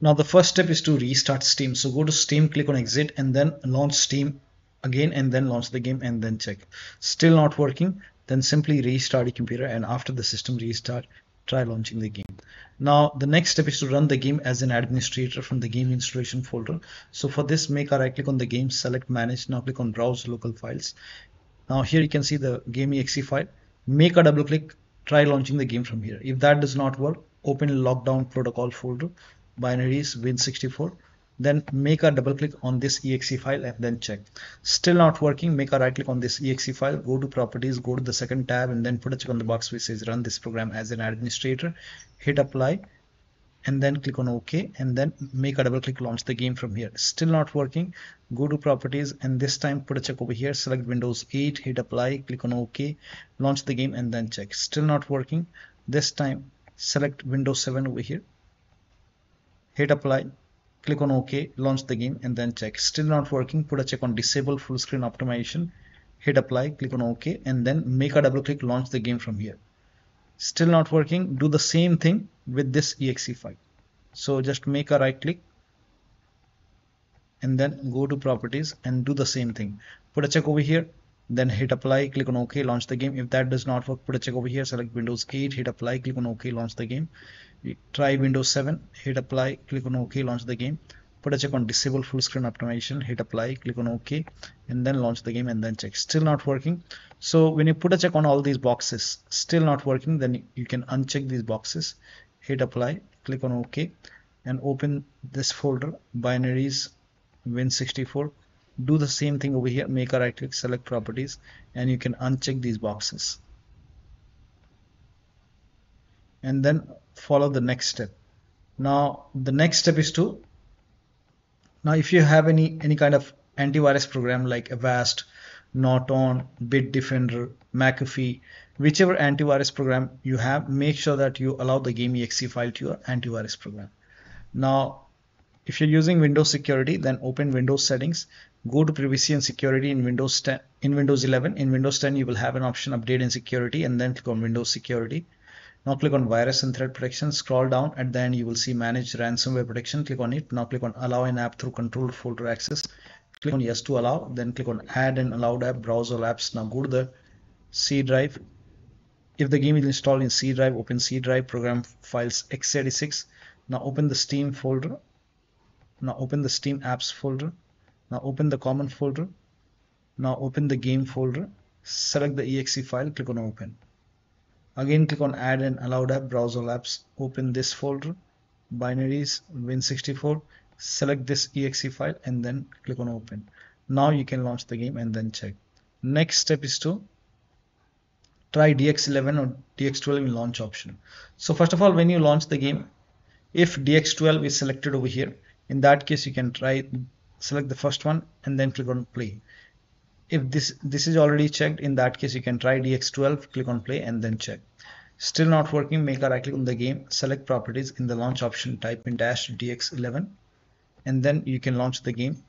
now the first step is to restart steam. So go to steam click on exit and then launch steam again and then launch the game and then check. Still not working then simply restart your computer and after the system restart try launching the game. Now the next step is to run the game as an administrator from the game installation folder. So for this make a right click on the game select manage now click on browse local files. Now here you can see the game exe file. Make a double click try launching the game from here. If that does not work open lockdown protocol folder binaries win64 then make a double click on this exe file and then check. Still not working make a right click on this exe file go to properties go to the second tab and then put a check on the box which says run this program as an administrator hit apply and then click on ok and then make a double click launch the game from here. Still not working go to properties and this time put a check over here select windows 8 hit apply click on ok launch the game and then check. Still not working this time select windows 7 over here hit apply click on OK, launch the game and then check. Still not working, put a check on disable full screen optimization, hit apply, click on OK and then make a double click, launch the game from here. Still not working, do the same thing with this exe file. So just make a right click and then go to properties and do the same thing. Put a check over here, then hit apply, click on OK, launch the game. If that does not work, put a check over here, select Windows 8, hit apply, click on OK, launch the game try Windows 7 hit apply click on OK launch the game. Put a check on disable full screen optimization hit apply click on OK and then launch the game and then check. Still not working. So when you put a check on all these boxes still not working then you can uncheck these boxes hit apply click on OK and open this folder binaries win64 do the same thing over here make a right click select properties and you can uncheck these boxes and then follow the next step. Now the next step is to now if you have any any kind of antivirus program like avast norton bitdefender mcafee whichever antivirus program you have make sure that you allow the game exe file to your antivirus program. Now if you're using windows security then open windows settings go to privacy and security in windows 10 in windows 11 in windows 10 you will have an option update and security and then click on windows security now click on virus and threat protection. Scroll down at the end you will see manage ransomware protection. Click on it. Now click on allow an app through controlled folder access. Click on yes to allow. Then click on add an allowed app. Browse all apps. Now go to the C drive. If the game is installed in C drive, open C drive program files x86. Now open the Steam folder. Now open the Steam apps folder. Now open the common folder. Now open the game folder. Select the exe file. Click on open. Again click on add an allowed app, browse all apps, open this folder, binaries, win64, select this exe file and then click on open. Now you can launch the game and then check. Next step is to try DX11 or DX12 in launch option. So first of all, when you launch the game, if DX12 is selected over here, in that case you can try select the first one and then click on play if this this is already checked in that case you can try dx12 click on play and then check. Still not working make a right click on the game select properties in the launch option type in dash dx11 and then you can launch the game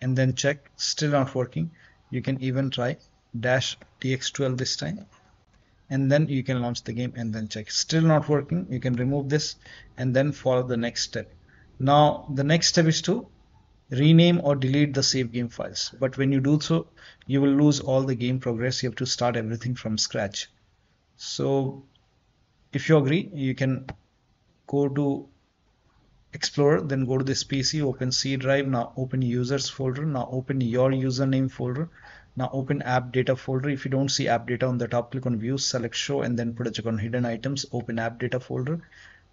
and then check. Still not working. You can even try dash dx12 this time and then you can launch the game and then check. Still not working. You can remove this and then follow the next step. Now the next step is to rename or delete the save game files. But when you do so you will lose all the game progress. You have to start everything from scratch. So if you agree you can go to explorer then go to this pc open c drive now open users folder now open your username folder now open app data folder. If you don't see app data on the top click on view select show and then put a check on hidden items open app data folder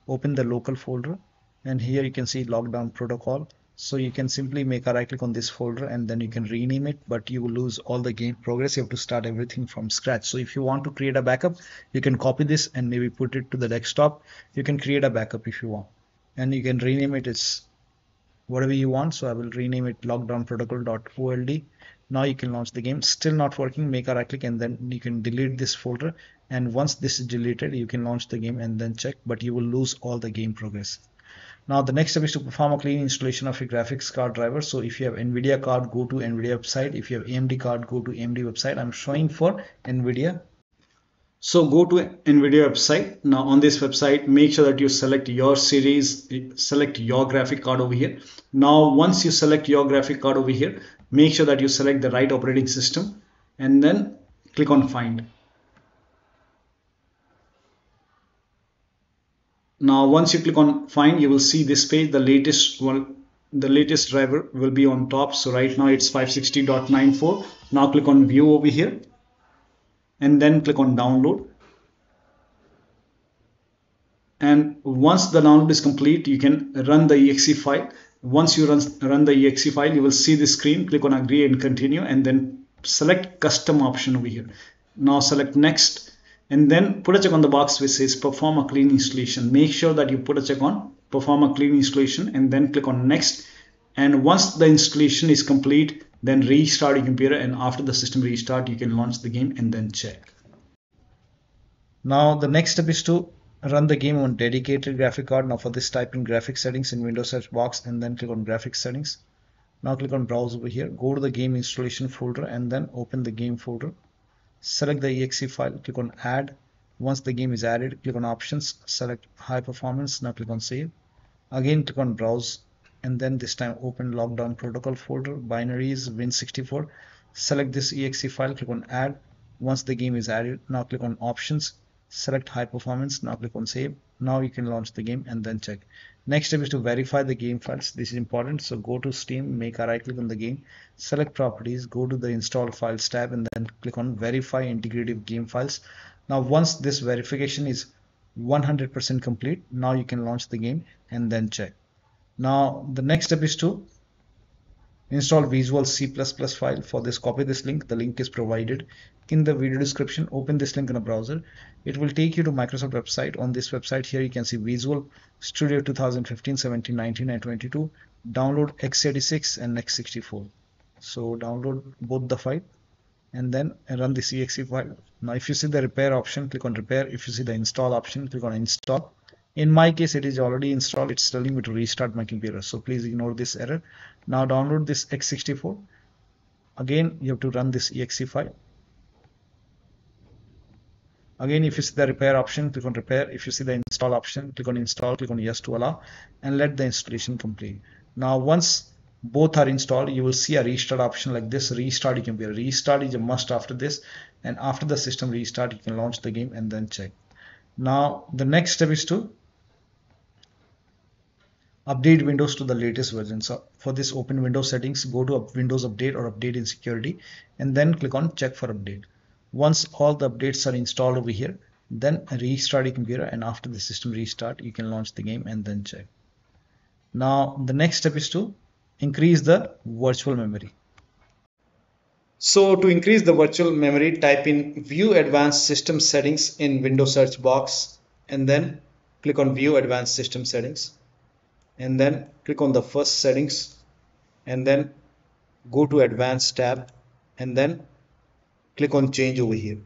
open the local folder and here you can see lockdown protocol so you can simply make a right click on this folder and then you can rename it but you will lose all the game progress. You have to start everything from scratch. So if you want to create a backup you can copy this and maybe put it to the desktop. You can create a backup if you want. And you can rename it as whatever you want. So i will rename it lockdown protocol.old now you can launch the game. Still not working. Make a right click and then you can delete this folder. And once this is deleted you can launch the game and then check but you will lose all the game progress now the next step is to perform a clean installation of your graphics card driver. So if you have NVIDIA card, go to NVIDIA website. If you have AMD card, go to AMD website. I'm showing for NVIDIA. So go to NVIDIA website. Now on this website, make sure that you select your series, select your graphic card over here. Now once you select your graphic card over here, make sure that you select the right operating system and then click on find. Now once you click on find, you will see this page, the latest one, the latest driver will be on top. So right now it's 560.94. Now click on view over here and then click on download. And once the download is complete you can run the exe file. Once you run, run the exe file you will see the screen. Click on agree and continue and then select custom option over here. Now select next and then put a check on the box which says perform a clean installation. Make sure that you put a check on perform a clean installation and then click on next. And once the installation is complete then restart your computer and after the system restart you can launch the game and then check. Now the next step is to run the game on dedicated graphic card. Now for this type in graphic settings in windows search box and then click on graphics settings. Now click on browse over here. Go to the game installation folder and then open the game folder select the exe file click on add. Once the game is added click on options select high performance now click on save. Again click on browse and then this time open lockdown protocol folder binaries win64 select this exe file click on add. Once the game is added now click on options select high performance now click on save now you can launch the game and then check. Next step is to verify the game files. This is important. So go to steam make a right click on the game select properties go to the install files tab and then click on verify integrity of game files. Now once this verification is 100% complete now you can launch the game and then check. Now the next step is to install Visual C++ file. For this, copy this link. The link is provided in the video description. Open this link in a browser. It will take you to Microsoft website. On this website here, you can see Visual Studio 2015, 17, 19, and 22. Download x86 and x64. So download both the file and then run the exe file. Now, if you see the repair option, click on repair. If you see the install option, click on install in my case it is already installed. It's telling me to restart my computer. So please ignore this error. Now download this x64 again you have to run this exe file. Again if you see the repair option click on repair. If you see the install option click on install click on yes to allow and let the installation complete. Now once both are installed you will see a restart option like this restart your computer. Restart is a must after this and after the system restart you can launch the game and then check. Now the next step is to update Windows to the latest version. So for this open Windows settings, go to Windows Update or Update and Security and then click on Check for Update. Once all the updates are installed over here, then restart your computer and after the system restart, you can launch the game and then check. Now the next step is to increase the virtual memory. So to increase the virtual memory, type in View Advanced System Settings in Windows search box and then click on View Advanced System Settings and then click on the first settings and then go to advanced tab and then click on change over here.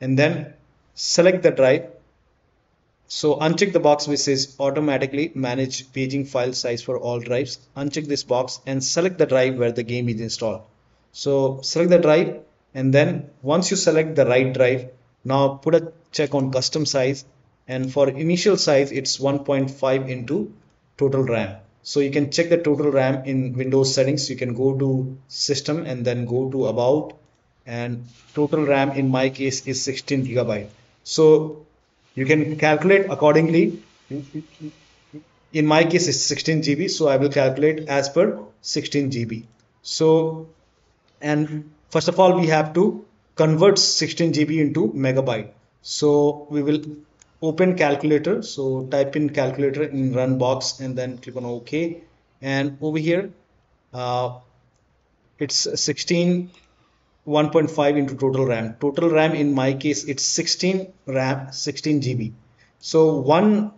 And then select the drive. So uncheck the box which says automatically manage paging file size for all drives. Uncheck this box and select the drive where the game is installed. So select the drive and then once you select the right drive now put a check on custom size and for initial size it's 1.5 into total RAM. So you can check the total RAM in Windows settings. You can go to system and then go to about and total RAM in my case is 16 gigabyte. So you can calculate accordingly. In my case it's 16 GB. So I will calculate as per 16 GB. So and first of all we have to convert 16 GB into megabyte. So we will open calculator. So type in calculator in run box and then click on ok. And over here uh, it's 16 1.5 into total ram. Total ram in my case it's 16 ram 16 gb so 1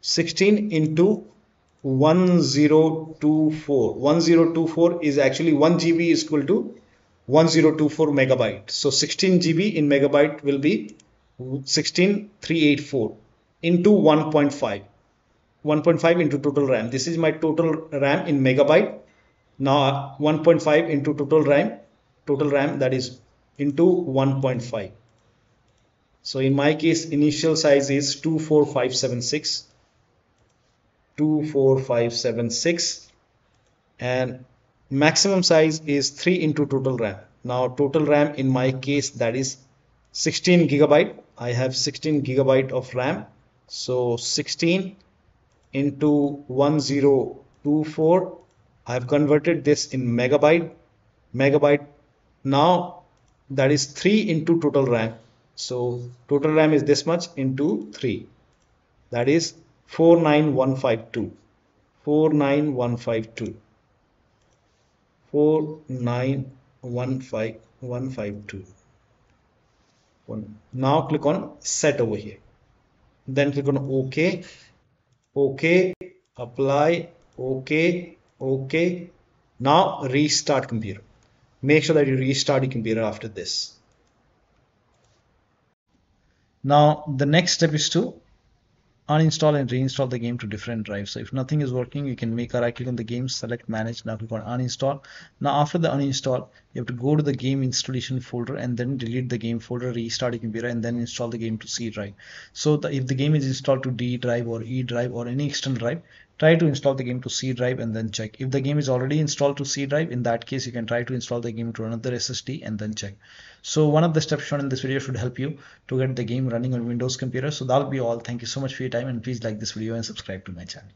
16 into 1024 1024 is actually 1 gb is equal to 1024 megabyte. So 16 gb in megabyte will be 16384 into 1.5 1.5 into total RAM. This is my total RAM in megabyte. Now 1.5 into total RAM total RAM that is into 1.5 so in my case initial size is 24576 24576 and maximum size is 3 into total RAM. Now total RAM in my case that is 16 gigabyte I have 16 gigabyte of RAM. So 16 into 1024 I have converted this in megabyte. Megabyte now that is 3 into total RAM. So total RAM is this much into 3 that is 49152 49152 4915 now click on set over here. Then click on ok. Ok apply. Ok okay now restart computer. Make sure that you restart your computer after this. Now the next step is to uninstall and reinstall the game to different drives. So if nothing is working you can make a right click on the game select manage now click on uninstall. Now after the uninstall you have to go to the game installation folder and then delete the game folder restart your computer and then install the game to C drive. So the, if the game is installed to D drive or E drive or any external drive try to install the game to C drive and then check. If the game is already installed to C drive in that case you can try to install the game to another SSD and then check. So one of the steps shown in this video should help you to get the game running on Windows computer. So that'll be all. Thank you so much for your time and please like this video and subscribe to my channel